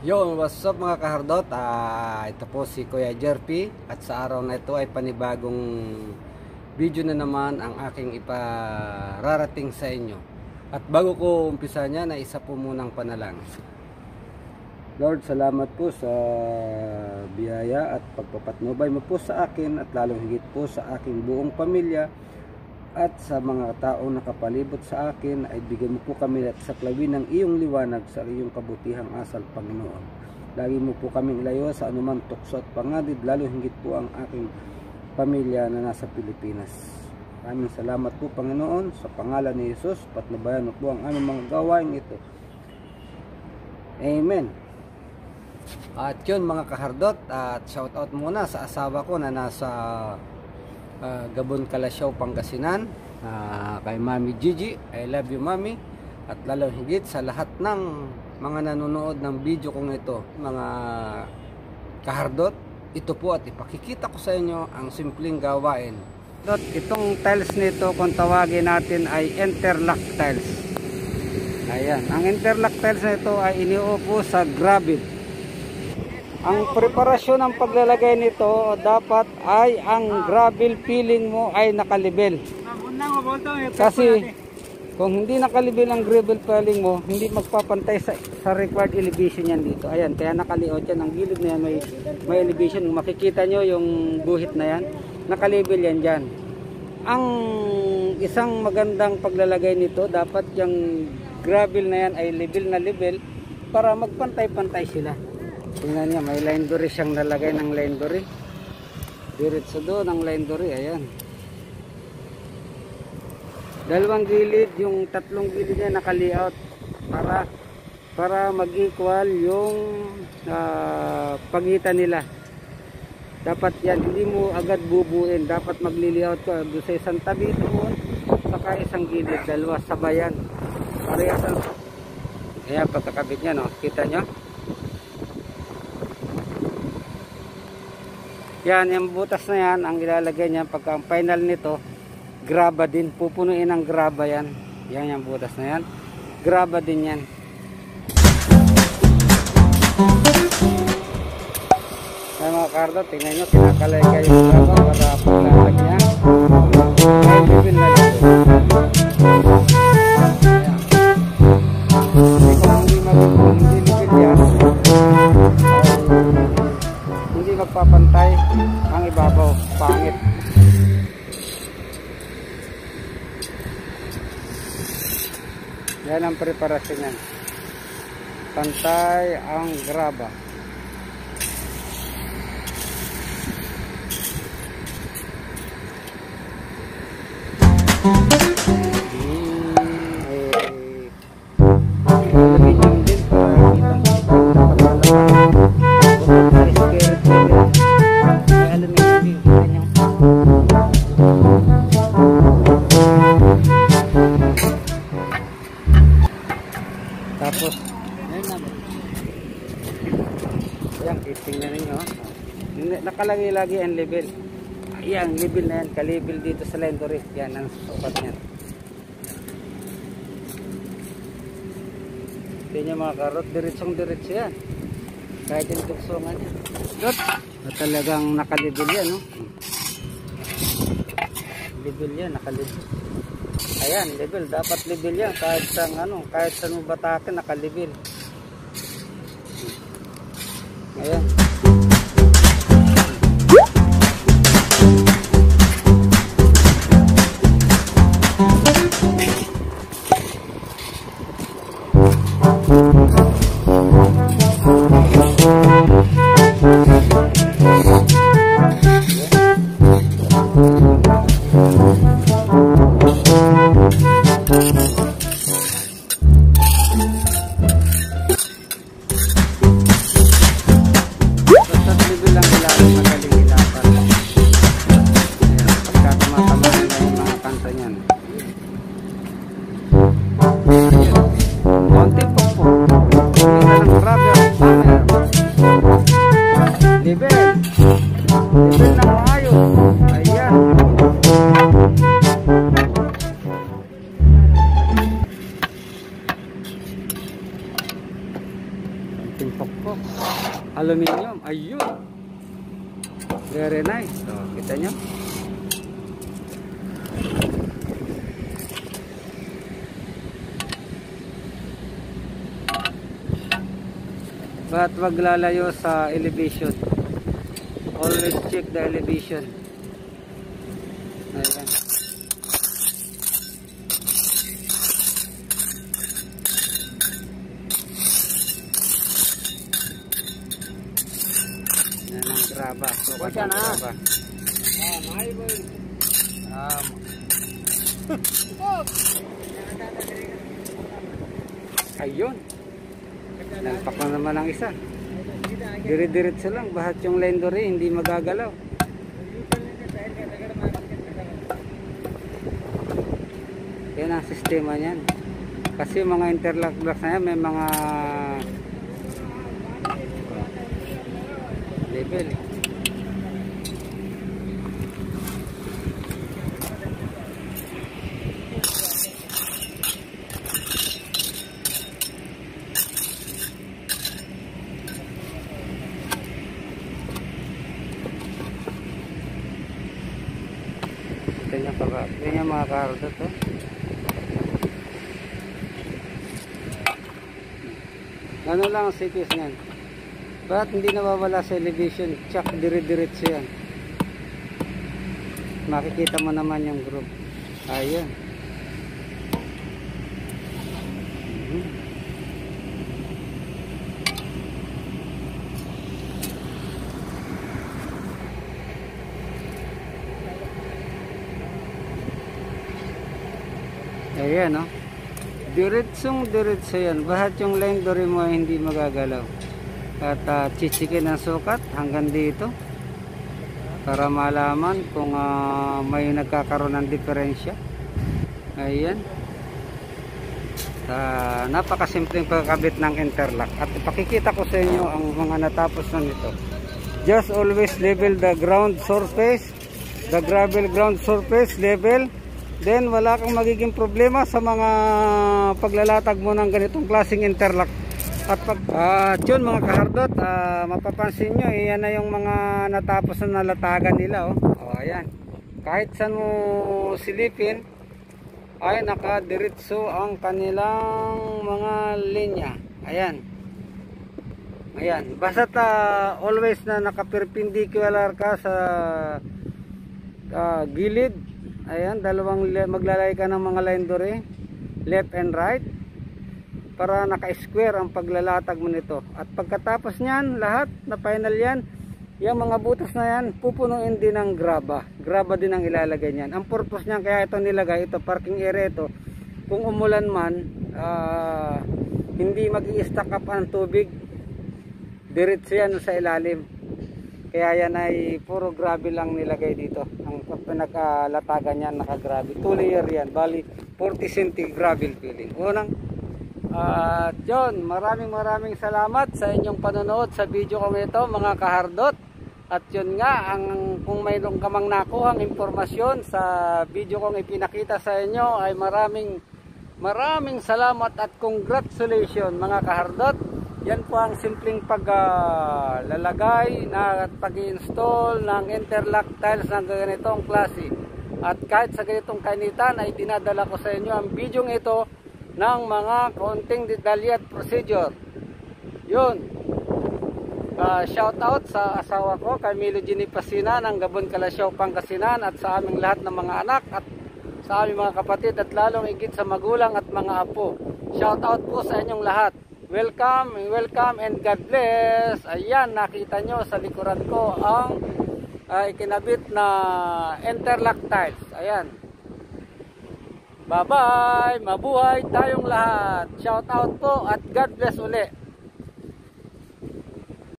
Yo, what's up mga kahardot? Ah, ito po si Kuya Jerpy at sa araw na ito ay panibagong video na naman ang aking ipararating sa inyo. At bago ko umpisa niya, na isa po munang panalangin. Lord, salamat po sa biyaya at pagpapatnubay mo po sa akin at lalong higit po sa aking buong pamilya at sa mga taong nakapalibot sa akin ay bigyan mo po kami at saklawin ng iyong liwanag sa iyong kabutihang asal Panginoon. Lagi mo po kaming ilayo sa anumang tukso at pangadid, lalo hingit po ang aking pamilya na nasa Pilipinas. Maraming salamat po Panginoon sa pangalan ni Jesus, patnubayan mo po ang aming mga gawain ito. Amen. At yun mga kahardot, at shout out muna sa asawa ko na nasa uh, Gabon Kalasyaw, Pangasinan. Uh, kay Mami Gigi I love you Mami. At lalo higit sa lahat ng mga nanonood ng video kong ito mga kahardot ito po at ipakikita ko sa inyo ang simpleng gawain. Itong tiles nito kung tawagin natin ay interlock tiles. Ayan ang interlock tiles nito ay iniupo sa gravel ang preparasyon ng paglalagay nito dapat ay ang gravel filling mo ay nakalibel. Kasi kung hindi nakalibel ang gravel filling mo, hindi magpapantay sa, sa required elevation yan dito. Ayan, kaya nakaliot yan. Ang gilid na yan may, may elevation. Makikita nyo yung buhit na yan. Nakalibel yan dyan. Ang isang magandang paglalagay nito, dapat yung gravel na yan ay level na level para magpantay-pantay sila. Tingnan niya, may line dory siyang nalagay ng line dory. Diretso doon ang line dory, ayan. Dalawang gilid, yung tatlong gilid niya naka-layout para para mag-equal yung uh, pagitan nila. Dapat yan, hindi mo agad bubuin. Dapat magli-layout ko doon sa isang tabi doon, saka isang gilid, dalawa sabayan. Parehas ang Ayan, pagkakabit niya, no? Kita nyo? Yan, yung butas na yan, ang ilalagay niya pagka ang final nito, graba din. Pupunuin ng graba yan. Yan yung butas na yan. Graba din yan. Ay mga kardo, tingnan nyo, kinakalay kayo yung graba para paglalagyan. Ay, bibil na dito. Magpapantay ang ibabaw pangit. Yan ang preparasyon yan pantay ang graba. Tapos, lagi ang level. Ayan, level na yan. Ka-level dito sa lendory. Yan ang sukat niyan. Tingnan mga karot. Diritsong diretso yan. Kahit yung tuksungan yan. Dot. At talagang nakalibel yan, no? Level yan, nakalibel. Ayan, level. Dapat level yan. Kahit sa ano, kahit sa batakin, naka-level. Ayan. pokpok. Aluminium. Ayun. Very nice. So, kita nyo? Ba't wag lalayo sa elevation? Always check the elevation. Ayan. Yan ang graba. Sukat Basta ng na. graba. Ah, mahal boy. Um, ayun. Nalpak na naman ang isa. Dire-diretso lang. Bahat yung lendory, hindi magagalaw. Yan ang sistema niyan. Kasi mga interlock blocks na yan, may mga level. Karot to. Ano lang ang sitis niyan? Ba't hindi nawawala sa elevation? Tsak, dire-diretso yan. Makikita mo naman yung group. Ayun. Ayan, no? Diretsong diretso yan. Bahat yung line dory mo ay hindi magagalaw. At uh, chichikin ang sukat hanggang dito. Para malaman kung ah, may nagkakaroon ng diferensya. Ayan. Uh, napakasimpleng pagkabit ng interlock. At ipakikita ko sa inyo ang mga natapos na nito. Just always level the ground surface. The gravel ground surface level. Then wala kang magiging problema sa mga paglalatag mo ng ganitong klaseng interlock. At pag ah, yun mga kahardot, ah, mapapansin nyo, eh, yan na yung mga natapos na nalatagan nila. Oh. Oh, ayan. Kahit saan mo silipin, ay nakadiretso ang kanilang mga linya. Ayan. Ayan. Basta always na nakaperpendicular ka sa ah, gilid ayan dalawang maglalay ka ng mga line dore left and right. Para naka-square ang paglalatag mo nito. At pagkatapos niyan lahat na final yan yung mga butas na yan pupunuin din ng graba. Graba din ang ilalagay niyan. Ang purpose niyan kaya ito nilagay ito parking area ito. Kung umulan man ah, hindi mag stack up ang tubig. Diretso yan sa ilalim kaya yan ay puro grabe lang nilagay dito. Ang pinagkalatagan niyan naka-grabe. Two layer yan. Bali 40 cm gravel filling. Unang at yun, maraming maraming salamat sa inyong panonood sa video kong ito mga kahardot. At yun nga, ang, kung mayroon ka mang nakuhang impormasyon sa video kong ipinakita sa inyo ay maraming maraming salamat at congratulations mga kahardot. Yan po ang simpleng paglalagay na pag-install ng interlock tiles ng ganitong klase. At kahit sa ganitong kainitan ay dinadala ko sa inyo ang video ito ng mga konting detalye procedure. Yun. Uh, shout out sa asawa ko, Camilo Gini Pasina ng Gabon Kalasyaw, Pangasinan at sa aming lahat ng mga anak at sa aming mga kapatid at lalong igit sa magulang at mga apo. Shout out po sa inyong lahat. Welcome, welcome and God bless. Ayan, nakita nyo sa likuran ko ang uh, ikinabit na interlock tiles. Ayan. Bye-bye. Mabuhay tayong lahat. Shout out po at God bless uli.